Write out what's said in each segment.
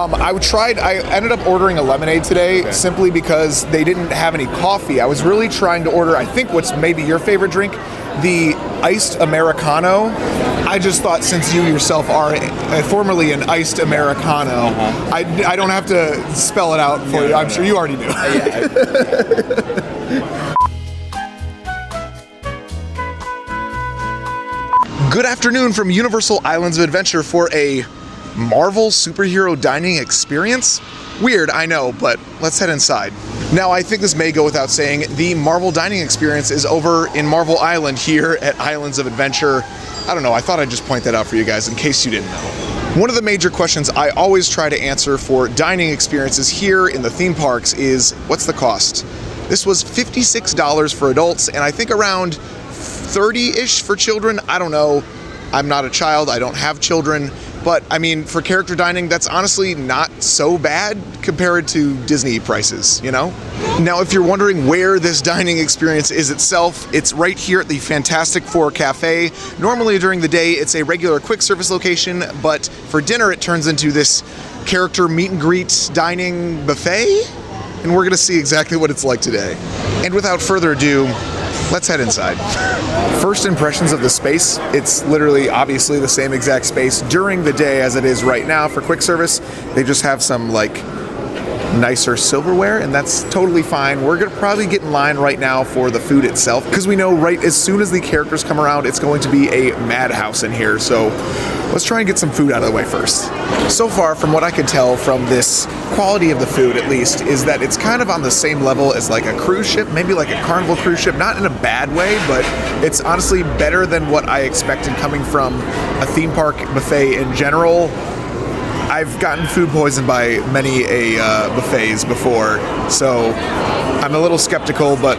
Um, I tried. I ended up ordering a lemonade today Okay. simply because they didn't have any coffee. I was really trying to order. I think what's maybe your favorite drink, the iced americano. I just thought since you yourself are uh, formerly an iced americano, I, I don't have to spell it out for you. I'm sure you already knew. Good afternoon from Universal Islands of Adventure for a Marvel superhero dining experience. Weird, I know, but let's head inside. Now, I think this may go without saying, the Marvel dining experience is over in Marvel Island here at Islands of Adventure. I don't know, I thought I'd just point that out for you guys in case you didn't know. One of the major questions I always try to answer for dining experiences here in the theme parks is what's the cost? This was $56 for adults, and I think around 30-ish for children. I don't know. I'm not a child. I don't have children. But I mean, for character dining, that's honestly not so bad compared to Disney prices, you know? Now, if you're wondering where this dining experience is itself, it's right here at the Fantastic Four Cafe. Normally during the day, it's a regular quick service location, but for dinner, it turns into this character meet and greet dining buffet and we're gonna see exactly what it's like today. And without further ado, let's head inside. First impressions of the space, it's literally obviously the same exact space during the day as it is right now for quick service. They just have some like nicer silverware and that's totally fine. We're gonna probably get in line right now for the food itself because we know right as soon as the characters come around it's going to be a madhouse in here. So let's try and get some food out of the way first. So far from what I can tell from this quality of the food at least is that it's kind of on the same level as like a cruise ship, maybe like a carnival cruise ship, not in a bad way, but it's honestly better than what I expected coming from a theme park buffet in general. I've gotten food poisoned by many a uh, buffets before, so I'm a little skeptical, but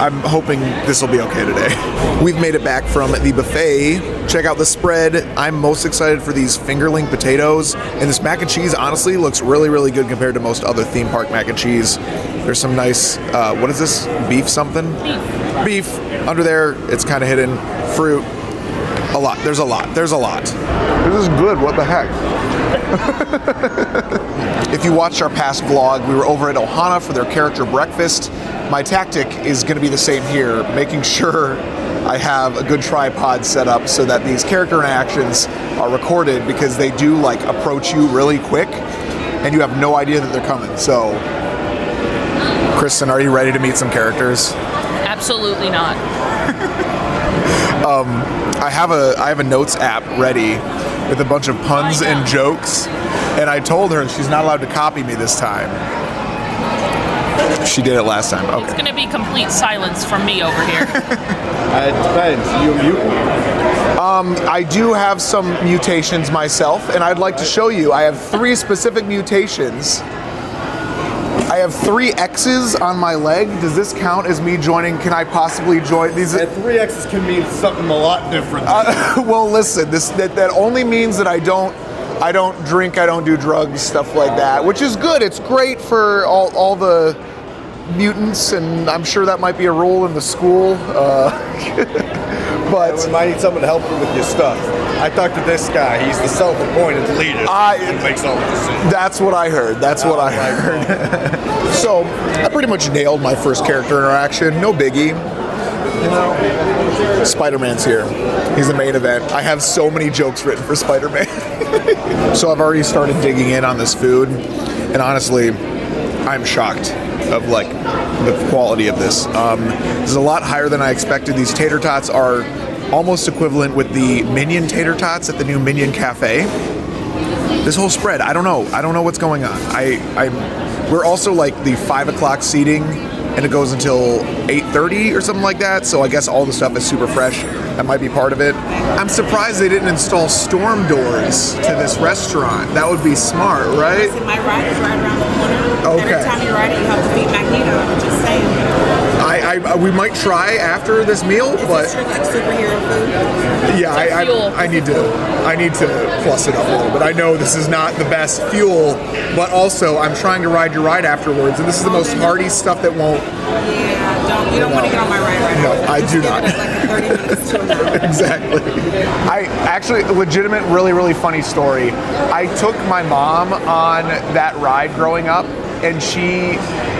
I'm hoping this will be okay today. We've made it back from the buffet. Check out the spread. I'm most excited for these fingerling potatoes, and this mac and cheese honestly looks really, really good compared to most other theme park mac and cheese. There's some nice, uh, what is this? Beef something? Beef. Beef. Under there, it's kind of hidden. Fruit. A lot. There's a lot. There's a lot. This is good. What the heck? if you watched our past vlog, we were over at Ohana for their character breakfast. My tactic is going to be the same here, making sure I have a good tripod set up so that these character interactions are recorded because they do like approach you really quick and you have no idea that they're coming. So, Kristen, are you ready to meet some characters? Absolutely not. Um, I have a I have a notes app ready with a bunch of puns and jokes, and I told her she's not allowed to copy me this time. She did it last time. It's going to be complete silence from me over here. Uh, it depends. You a mutant? I do have some mutations myself, and I'd like to show you. I have three specific mutations. I have three X's on my leg. Does this count as me joining? Can I possibly join these? Three X's can mean something a lot different. well, listen, this that, that only means that I don't I don't drink, I don't do drugs, stuff like that, which is good. It's great for all, all the mutants, and I'm sure that might be a rule in the school. Uh, but I might need someone to help you with your stuff. I talked to this guy. He's the self-appointed leader. I- he makes all the decisions. that's what I heard. That's what I heard. so I pretty much nailed my first character interaction. No biggie. You know, Spider-Man's here. He's the main event. I have so many jokes written for Spider-Man. so I've already started digging in on this food, and honestly, I'm shocked of like the quality of this. Um, this is a lot higher than I expected. These tater tots are almost equivalent with the Minion tater tots at the new Minion Cafe this whole spread i don't know i don't know what's going on i i we're also like the five o'clock seating and it goes until 8.30 or something like that so i guess all the stuff is super fresh that might be part of it i'm surprised they didn't install storm doors to this restaurant that would be smart right And my ride is right around the corner. Okay. Every time you ride it, you have to feed Magneto. I'm just saying. I, I uh, we might try after this meal Is but this your like superhero food? yeah I. I, I need to i need to plus it up a little bit i know this is not the best fuel but also i'm trying to ride your ride afterwards and this is the most hearty stuff that won't Yeah, don't you don't want to get on my ride right No, now. I do not. It a, like a 30 minutes exactly. I actually, legitimate, really, really funny story. I took my mom on that ride growing up, and she,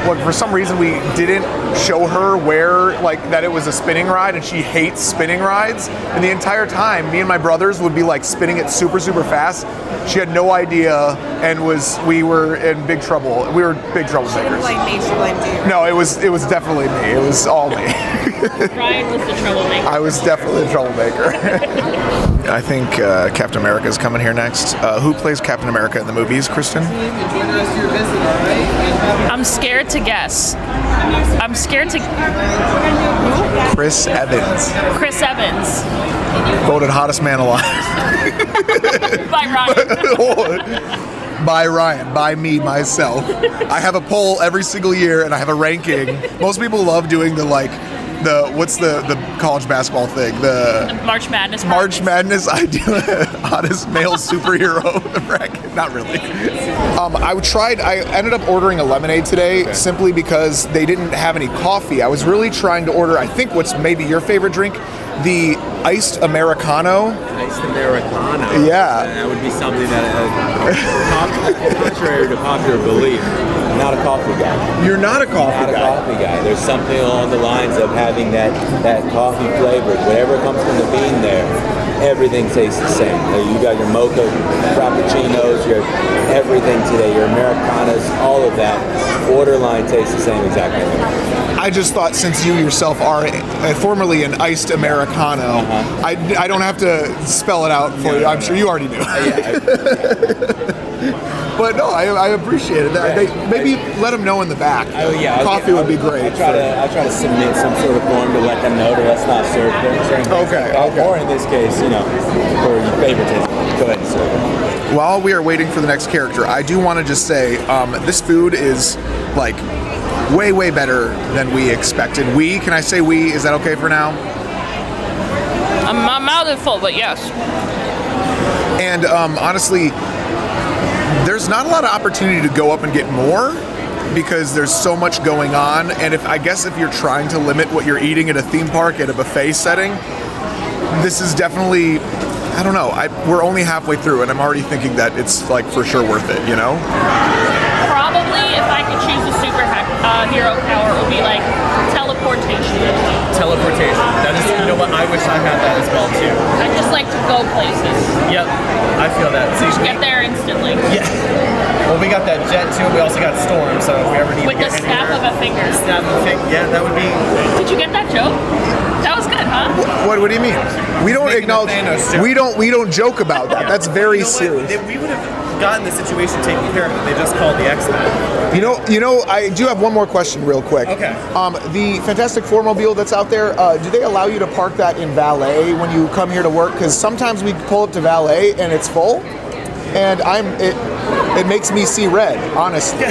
well, for some reason, we didn't show her where, like, that it was a spinning ride, and she hates spinning rides. And the entire time, me and my brothers would be like spinning it super, super fast. She had no idea, and was we were in big trouble. We were big Shouldn't troublemakers. blame me, she blamed you. No, it was it was definitely me. It was all me. Ryan was the troublemaker. I was definitely a troublemaker. I think uh, Captain America is coming here next. Uh, who plays Captain America in the movies, Kristen? I'm scared to guess. I'm scared to. Chris Evans, Chris Evans voted hottest man alive by Ryan. by Ryan, by me, myself. I have a poll every single year, and I have a ranking. Most people love doing the like, the what's the the college basketball thing? The March Madness. March Madness, I do a hottest male superhero bracket. Not really. Um, I tried. I ended up ordering a lemonade today simply because they didn't have any coffee. I was really trying to order. I think what's maybe your favorite drink, the iced americano. Iced Americano. Yeah. That would be something that, uh, pop- contrary to popular belief, I'm not a coffee guy. You're not a coffee Not a guy. coffee guy. There's something along the lines of having that, that coffee flavor. Whatever comes from the bean there, everything tastes the same. Uh, You got your mocha, frappuccinos, your everything today, your Americanas, all of that. Borderline tastes the same exactly. I just thought since you yourself are uh, formerly an iced americano, I, I don't have to spell it out for you. I'm sure you already knew. but no, I, I appreciate it. They, maybe let them know in the back. Oh yeah, coffee get- would be great. I try to I try to submit some sort of form to let them know that that's not served during Okay, like okay. Or in this case, you know, for your favoritism, go ahead and serve it. While we are waiting for the next character, I do want to just say um, this food is like way, way better than we expected. We, can I say we? Is that okay for now? I'm, my mouth is full, but yes. And um, honestly, there's not a lot of opportunity to go up and get more because there's so much going on. And if I guess if you're trying to limit what you're eating at a theme park at a buffet setting, this is definitely. I don't know. I, we're only halfway through, and I'm already thinking that it's like for sure worth it. You know? Probably, if I could choose a super uh, hero power, it would be like teleportation. teleportation. That is, you know what? I wish I had that as well too. I just like to go places. Yep, I feel that. See, we, Get there instantly. yeah. Well, we got that jet too. We also got storm. So if we ever need With to the get snap of a finger. snap of a finger. Yeah, that would be. Did you get that joke? That was good, huh? What, what do you mean? We don't Making acknowledge. We don't. We don't joke about that. That's very You know serious. They- we would have gotten the situation taken care of. if They just called the X Men. You know, you know, I do have one more question, real quick. Okay. Um, the Fantastic Four mobile that's out there, uh, do they allow you to park that in valet when you come here to work? Because sometimes we pull up to valet and it's full, and I'm it. It makes me see red. Honestly,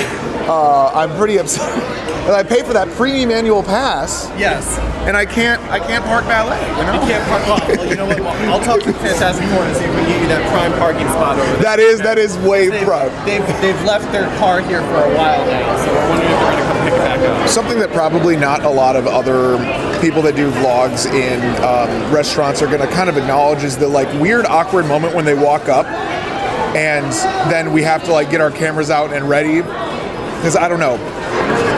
uh, I'm pretty upset. and I pay for that premium annual pass, Yes. and I can't. I can't park valet. You know. You can't park. Well, well, you know what? Well, I'll talk to Fantastic Four and see if we can get you that prime parking spot over there. That is that is way They've, prime. they've, they've left their car here for a while now, so we're wondering if they're going to come pick it back up. Something that probably not a lot of other people that do vlogs in um, restaurants are going to kind of acknowledge is the like weird awkward moment when they walk up, and then we have to like get our cameras out and ready because I don't know.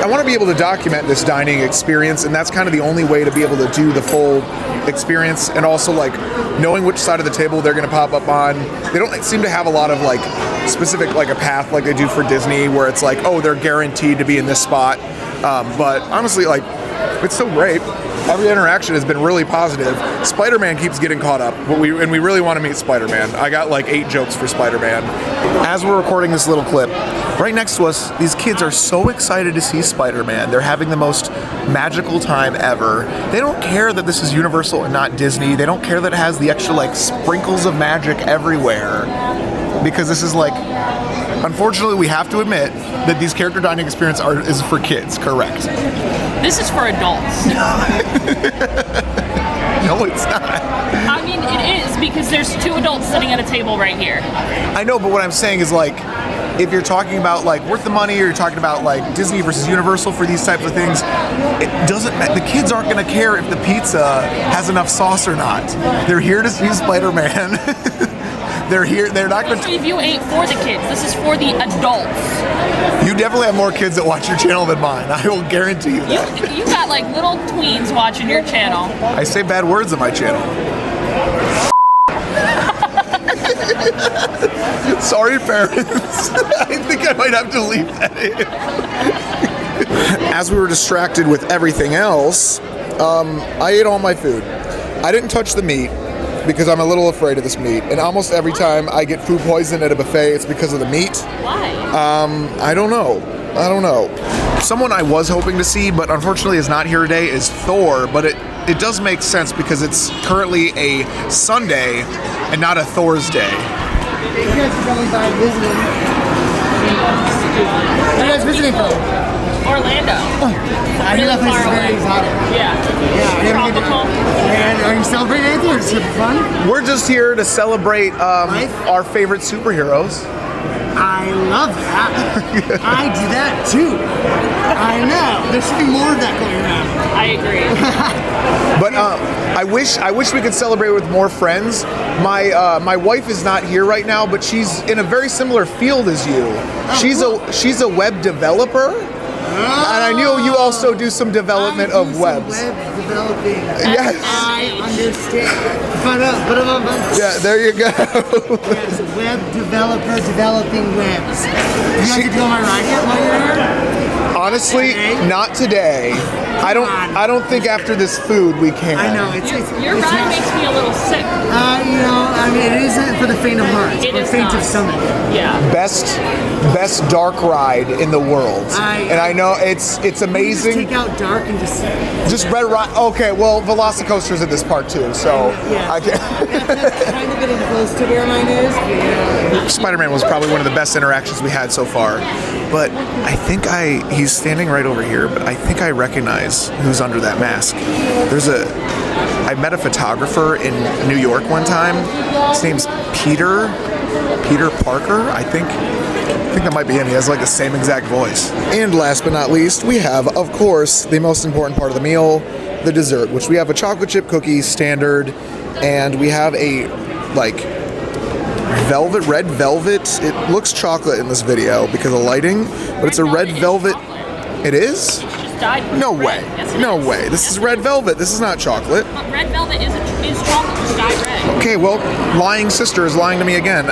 I want to be able to document this dining experience, and that's kind of the only way to be able to do the full experience, and also like knowing which side of the table they're going to pop up on. They don't seem to have a lot of like specific like a path like they do for Disney, where it's like, oh, they're guaranteed to be in this spot. Um, but honestly, like, it's so great. Every interaction has been really positive. Spider-Man keeps getting caught up, but we and we really want to meet Spider-Man. I got like eight jokes for Spider-Man. As we're recording this little clip, right next to us, these kids are so excited to see Spider-Man. They're having the most magical time ever. They don't care that this is Universal and not Disney. They don't care that it has the extra like sprinkles of magic everywhere because this is like unfortunately we have to admit that these character dining experience are is for kids correct This is for adults. no it's not I mean, it is because there's two adults sitting at a table right here. i know but what i'm saying is like if you're talking about like worth the money or you're talking about like Disney versus Universal for these types of things, it doesn't the kids aren't going to care if the pizza has enough sauce or not. They're here to see Spider-Man. they're here they're not going This to review ain't for the kids. This is for the adults. You definitely have more kids that watch your channel than mine. I will guarantee you You that. you got like little tweens watching your channel. I say bad words on my channel. Sorry, parents. I think I might have to leave that in. As we were distracted with everything else, um, I ate all my food. I didn't touch the meat because I'm a little afraid of this meat. And almost every time I get food poison at a buffet, it's because of the meat. Why? Um, I don't know. I don't know. Someone I was hoping to see, but unfortunately is not here today, is Thor. But it it does make sense because it's currently a Sunday and not a Thor's day. You guys are going by visiting. Where you guys visiting from? Orlando. I hear that place is very exotic. Yeah. Yeah, I never get to- Tropical. And are you celebrating anything or just here fun? We're just here to celebrate um, our favorite superheroes. I love that. I do that too. I know. There should be more of that going around. I agree. But uh, I wish I wish we could celebrate with more friends. My uh, my wife is not here right now, but she's in a very similar field as you. She's a she's a web developer, and I knew you also do some development do of webs. Web developing. Yes. I understand. But uh, but uh, but Yeah, there you go. Yes, web developer developing webs. You get to on my ride yet while you're here? Honestly, not today. I don't. I don't think after this food we can. I know it's it's, Your it's ride not- makes me a little sick. Uh, you know, I mean, it isn't for the faint of heart. It or is faint not. of stomach. Yeah. Best, best dark ride in the world. I- and I know it's it's You just amazing. take out dark and just Just red ride. Okay, well, Velocicoaster's at this part too, so yeah. I can. That's kind of getting close to where mine is. Yeah. Spider-Man was probably one of the best interactions we had so far. But I think I he's standing right over here, but I think I recognize who's under that mask. There's a I met a photographer in New York one time. His name's Peter Peter Parker, I think. I think that might be him. He has like the same exact voice. And last but not least, we have, of course, the most important part of the meal, the dessert, which we have a chocolate chip cookie standard, and we have a like velvet, red velvet. It looks chocolate in this video because of lighting, but it's a red velvet. velvet is chocolate. It is? She just dyed No way. Yes, No is. way. This Yes, is red velvet. This is not chocolate. But red velvet is is chocolate just dyed red. Okay, well, lying sister is lying to me again.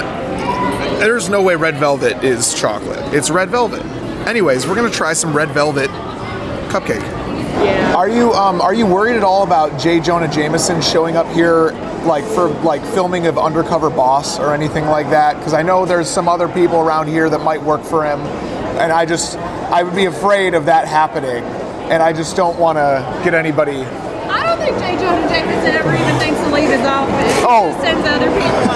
There's no way red velvet is chocolate. It's red velvet. Anyways, we're gonna try some red velvet cupcake. Yeah. Are you um are you worried at all about J. Jonah Jameson showing up here like for like filming of Undercover Boss or anything like that? Because I know there's some other people around here that might work for him, and I just I would be afraid of that happening, and I just don't want to get anybody. I don't think J. Jonah Jameson ever even thinks to leave his office. He Oh. just sends other people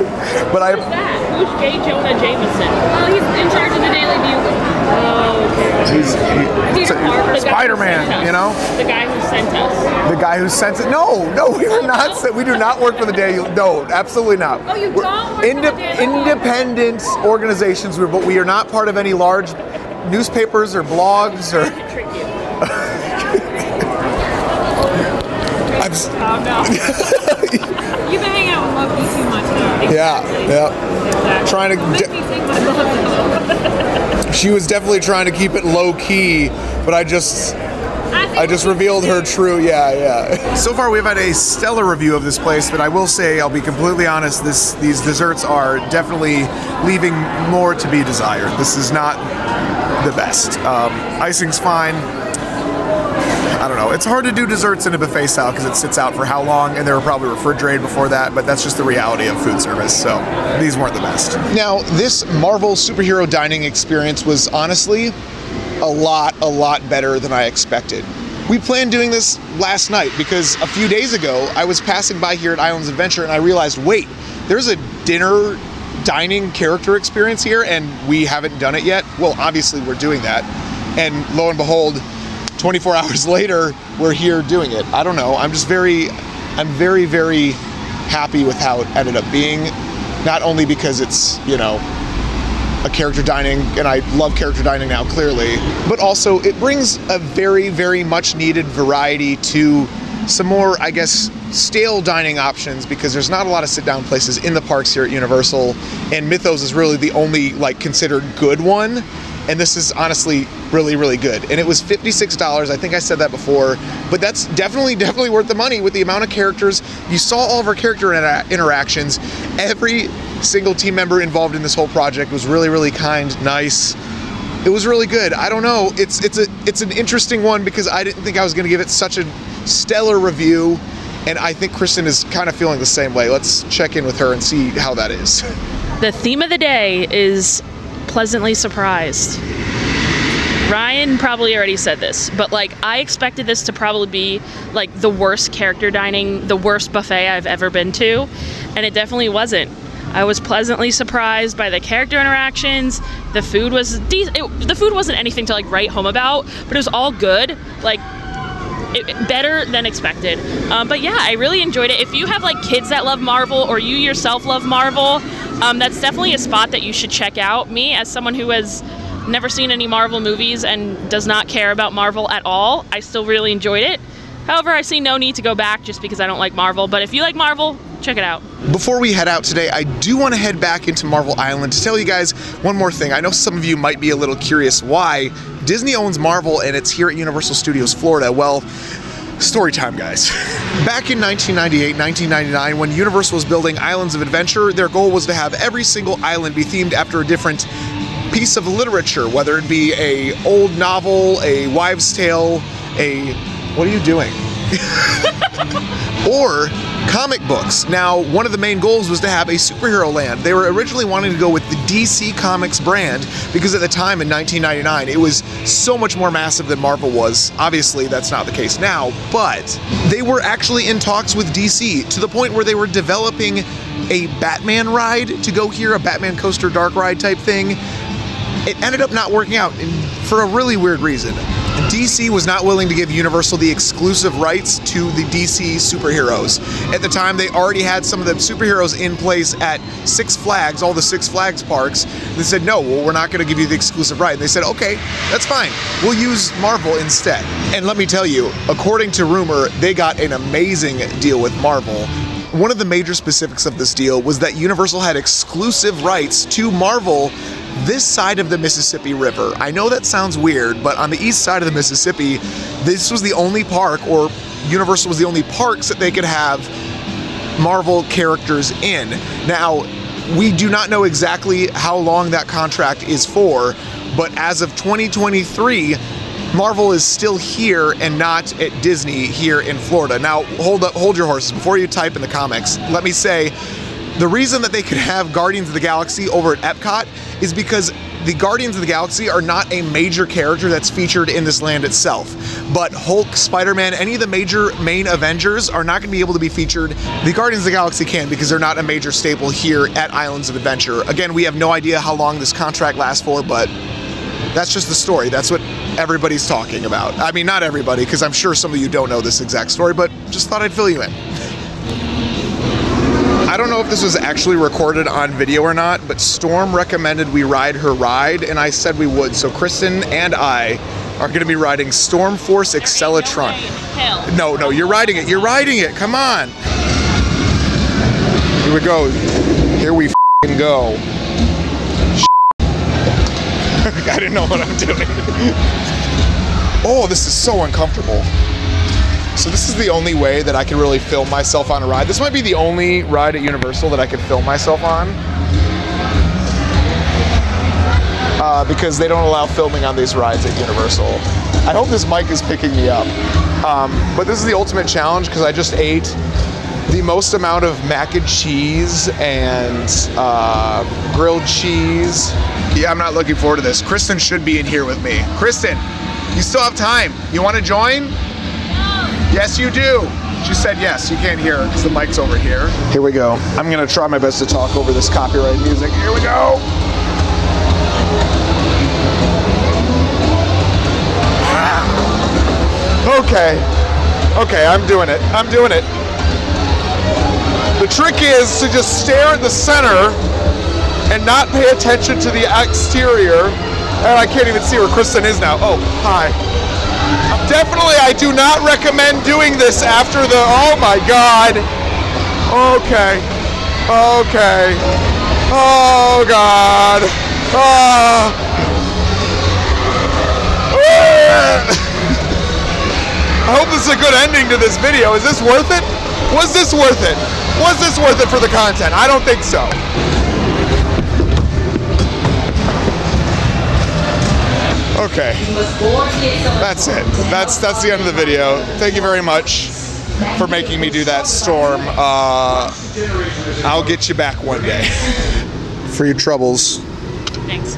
out. But I Who's that? Who's J. Jonah Jameson? well, he's in charge of the Daily Bugle. Oh, okay. he's he, Peter Parker, the guy who Spider-Man, you know. The guy who sent us. The guy who sent it. No, no, we are not. sent- We do not work for the Daily. No, absolutely not. Oh, you We're don't work for the Daily Bugle? Independent organizations, we're- but we are not part of any large newspapers or blogs or. To trick you. I'm, s- Oh, no. You've been hanging out with Loki too much now. yeah, yeah. Exactly. Trying to de- me think I love you. She was definitely trying to keep it low key, but I just. think I just revealed her true, yeah, yeah. So far, we've had a stellar review of this place, but I will say, I'll be completely honest. This these desserts are definitely leaving more to be desired. This is not the best. Um, icing's fine. I don't know. It's hard to do desserts in a buffet style because it sits out for how long, and they were probably refrigerated before that. But that's just the reality of food service. So these weren't the best. Now, this Marvel superhero dining experience was honestly a lot, a lot better than I expected. We planned doing this last night because a few days ago I was passing by here at Islands Adventure and I realized, wait, there's a dinner dining character experience here and we haven't done it yet. Well, obviously we're doing that. And lo and behold, 24 hours later, we're here doing it. I don't know. I'm just very, I'm very, very happy with how it ended up being. Not only because it's, you know, a character dining, and I love character dining now, clearly. But also, it brings a very, very much needed variety to some more, I guess, stale dining options because there's not a lot of sit down places in the parks here at Universal, and Mythos is really the only, like, considered good one. And this is honestly really, really good. And it was $56. I think I said that before, but that's definitely, definitely worth the money with the amount of characters. You saw all of our character inter- uh, interactions. Every single team member involved in this whole project was really, really kind, nice. It was really good. I don't know. It's it's a it's an interesting one because I didn't think I was going to give it such a stellar review, and I think Kristen is kind of feeling the same way. Let's check in with her and see how that is. The theme of the day is pleasantly surprised. Ryan probably already said this, but like I expected this to probably be like the worst character dining, the worst buffet I've ever been to, and it definitely wasn't. I was pleasantly surprised by the character interactions. The food was it, the food wasn't anything to like write home about, but it was all good. Like it, better than expected. Um, but yeah, I really enjoyed it. If you have like kids that love Marvel or you yourself love Marvel, um, that's definitely a spot that you should check out. Me, as someone who has never seen any Marvel movies and does not care about Marvel at all, I still really enjoyed it. However, I see no need to go back just because I don't like Marvel. But if you like Marvel, check it out. Before we head out today, I do want to head back into Marvel Island to tell you guys one more thing. I know some of you might be a little curious why Disney owns Marvel and it's here at Universal Studios Florida. Well, Story time, guys. Back in 1998, 1999, when Universal was building Islands of Adventure, their goal was to have every single island be themed after a different piece of literature, whether it be a old novel, a wives' tale, a what are you doing? or comic books. Now, one of the main goals was to have a superhero land. They were originally wanting to go with the DC Comics brand because at the time in 1999, it was so much more massive than Marvel was. Obviously, that's not the case now, but they were actually in talks with DC to the point where they were developing a Batman ride to go here, a Batman coaster dark ride type thing. It ended up not working out for a really weird reason. DC was not willing to give Universal the exclusive rights to the DC superheroes. At the time, they already had some of the superheroes in place at Six Flags, all the Six Flags parks. They said, no, well, we're not going to give you the exclusive right. And they said, okay, that's fine. We'll use Marvel instead. And let me tell you, according to rumor, they got an amazing deal with Marvel. One of the major specifics of this deal was that Universal had exclusive rights to Marvel this side of the Mississippi River. I know that sounds weird, but on the east side of the Mississippi, this was the only park, or Universal was the only parks that they could have Marvel characters in. Now, we do not know exactly how long that contract is for, but as of 2023, Marvel is still here and not at Disney here in Florida. Now, hold up, hold your horses before you type in the comics. Let me say, the reason that they could have Guardians of the Galaxy over at Epcot is because the Guardians of the Galaxy are not a major character that's featured in this land itself. But Hulk, Spider Man, any of the major main Avengers are not going to be able to be featured. The Guardians of the Galaxy can because they're not a major staple here at Islands of Adventure. Again, we have no idea how long this contract lasts for, but that's just the story. That's what everybody's talking about. I mean, not everybody, because I'm sure some of you don't know this exact story, but just thought I'd fill you in. I don't know if this was actually recorded on video or not, but Storm recommended we ride her ride, and I said we would. So Kristen and I are going to be riding Storm Force Accelatron. No, no, you're riding it. You're riding it. Come on. Here we go. Here we go. I didn't know what I'm doing. oh, this is so uncomfortable. So this is the only way that I can really film myself on a ride. This might be the only ride at Universal that I could film myself on. Uh, because they don't allow filming on these rides at Universal. I hope this mic is picking me up. Um, but this is the ultimate challenge because I just ate the most amount of mac and cheese and uh, grilled cheese. Yeah, I'm not looking forward to this. Kristen should be in here with me. Kristen, you still have time. You want to join? Yes, you do. She said yes. You can't hear her because the mic's over here. Here we go. I'm going to try my best to talk over this copyright music. Here we go. Ah. Okay. Okay, I'm doing it. I'm doing it. The trick is to just stare at the center and not pay attention to the exterior. And I can't even see where Kristen is now. Oh, hi. Definitely, I do not recommend doing this after the. Oh my God. Okay. Okay. Oh God. Oh. I hope this is a good ending to this video. Is this worth it? Was this worth it? Was this worth it for the content? I don't think so. Okay. That's it. That's that's the end of the video. Thank you very much for making me do that storm. Uh, I'll get you back one day. For your troubles. Thanks.